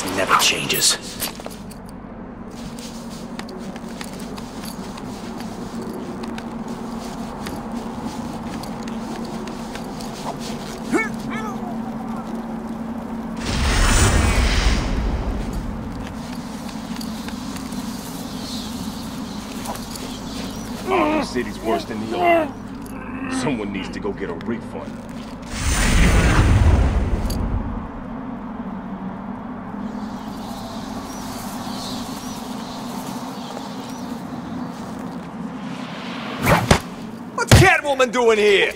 This never changes. Arkham City's worse than the old. Someone needs to go get a refund. Catwoman doing here?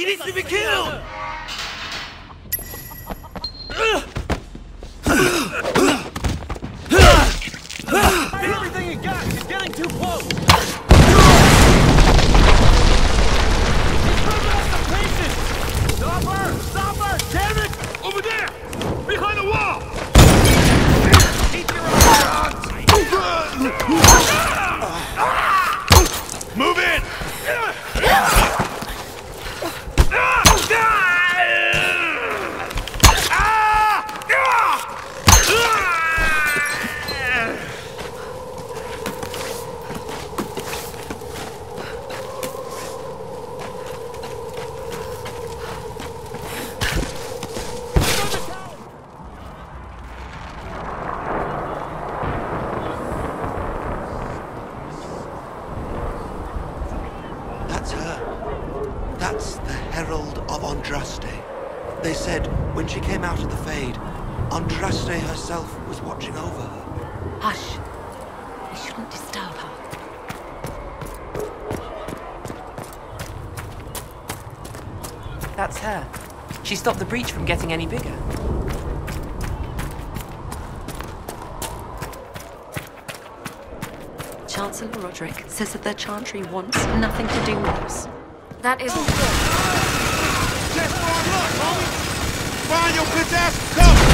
He needs to be killed! Everything you got! He's getting too close! Stop her! Stop her! Damn it! Over there! Behind the wall! Move in! That's her. That's the Herald of Andraste. They said when she came out of the Fade, Andraste herself was watching over her. Hush. We shouldn't disturb her. That's her. She stopped the breach from getting any bigger. Chancellor Roderick says that their chantry wants nothing to do with us. That isn't good. Just hard luck, homie! Find your bitch ass and cover!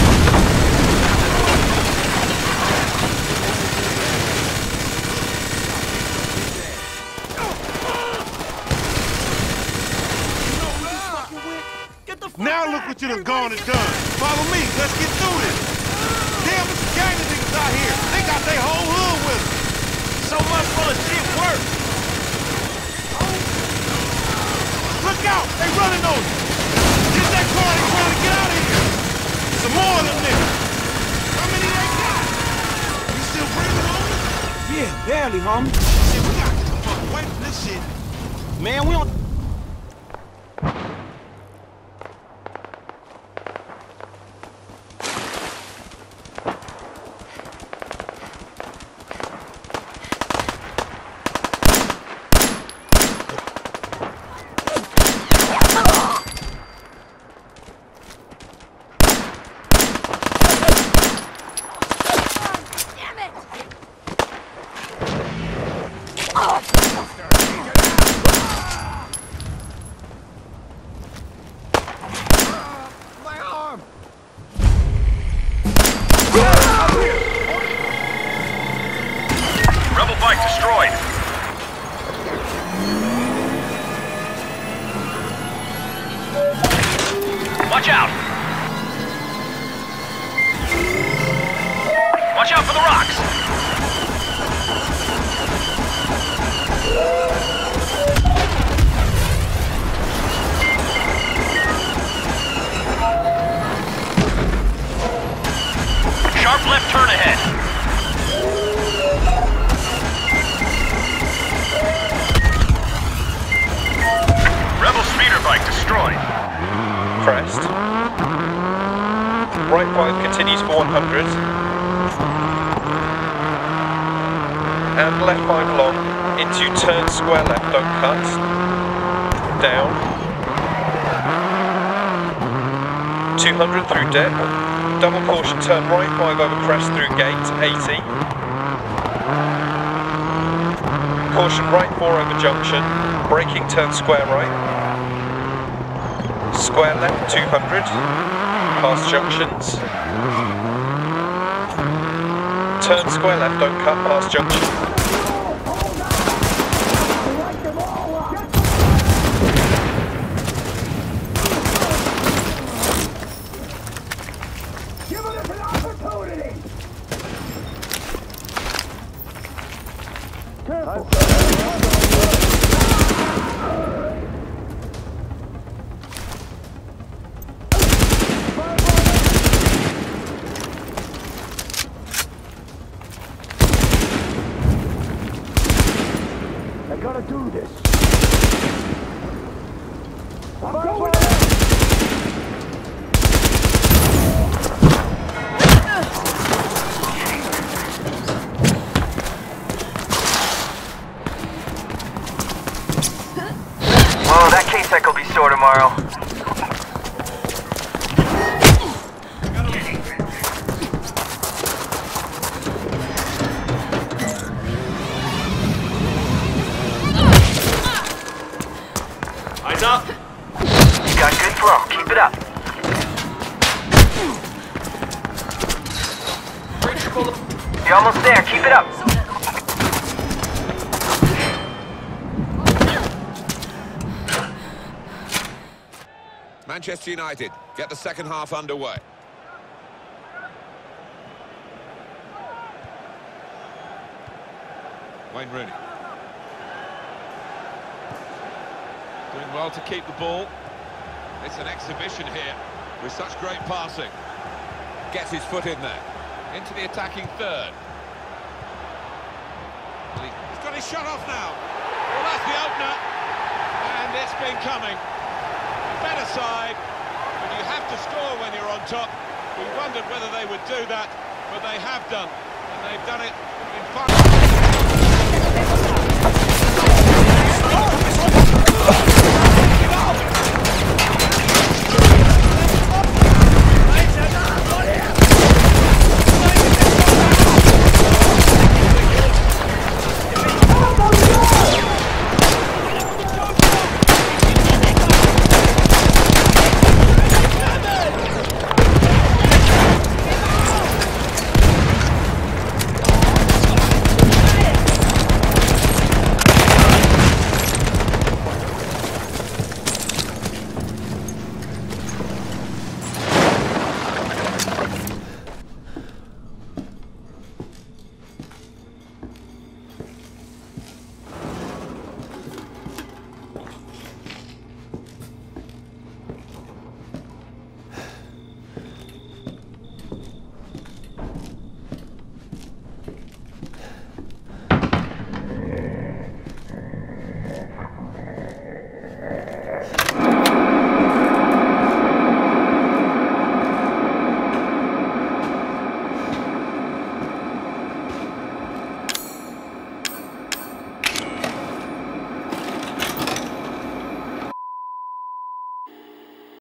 Now look what you done gone and done. Follow me, let's get through this. Damn, it's a gang of niggas out here. They got their whole hood with them. So much for the shit work. Look out, they running on you. Get that car, they trying to get out of here. Some more of them niggas. How many they got? You still breathing on me? Barely, homie. Shit, we gotta get the fuck away from this shit. Man, we don't... Hostile bike destroyed. Watch out! Watch out for the rocks! 1200s. And left five long into turn square left, don't cut. Down. 200 through dip. Double caution turn right, 5 over crest through gate, 80. Caution right, 4 over junction. Braking turn square right. Square left, 200. Past junctions. Turn square left, don't cut past junction. Whoa, that K-Sec will be sore tomorrow. You're almost there. Keep it up. Manchester United get the second half underway. Wayne Rooney. Doing well to keep the ball. It's an exhibition here with such great passing. Gets his foot in there. Into the attacking third. He- He's got his shot off now. Well, that's the opener. And it's been coming. Better side, but you have to score when you're on top. We wondered whether they would do that, but they have done. And they've done it in fun.